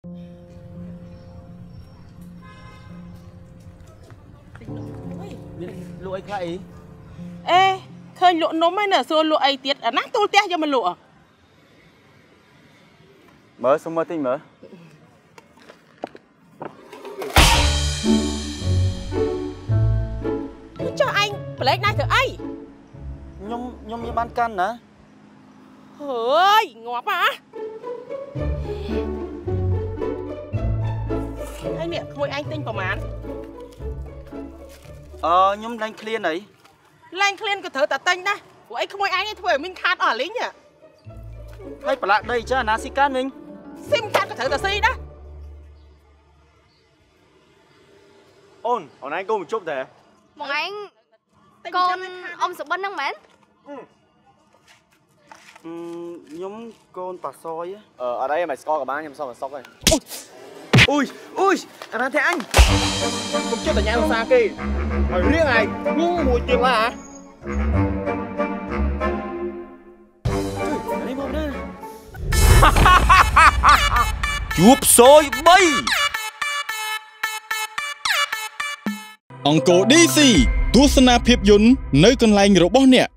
មានលក់អីខ្លះអីអេឃើញលក់នំហើយនៅសួរលក់អីទៀតអាណាទូលផ្ទះយកមកលក់ហ៎មើលសុំមើលតិចមើលចុះឯងប្លែកណាស់ធ្វើអីខ្ញុំខ្ញុំមានបានកាន់ណាហើយងាប់ហ่ะ នេះក្មួយឯងទិញប្រហែលអឺខ្ញុំឡើងឃ្លានអីឡើងឃ្លានក៏ត្រូវតែទិញដែរព្រោះអីក្មួយឯងនេះធ្វើឲ្យមីងខាតអស់លីងហ៎ហើយប្រឡាក់ដីចាអាណាស៊ីកានវិញស៊ីមកាត់ក៏ត្រូវតែស៊ីដែរអូនអូនឯងកុំជប់ដែរបងឯងទិញកូចឹនងហើយខាតអ៊ំសុបិនហ្នឹងមែនអឺខ្ញុំកូនប៉ាសយអឺអត់អីមិនស្គាល់ក៏បានខ្ញុំសុំឲ្យសុកហើយ អុយអុយអាណាទេអញគុំចិត្តតែញ៉ាំភាសាគេឲ្យរៀងឯងមួយទៀតឡានេះមកណាជួបសយ3អង្គរ DC ទស្សនាភាពយន្តនៅកន្លែងរបស់អ្នក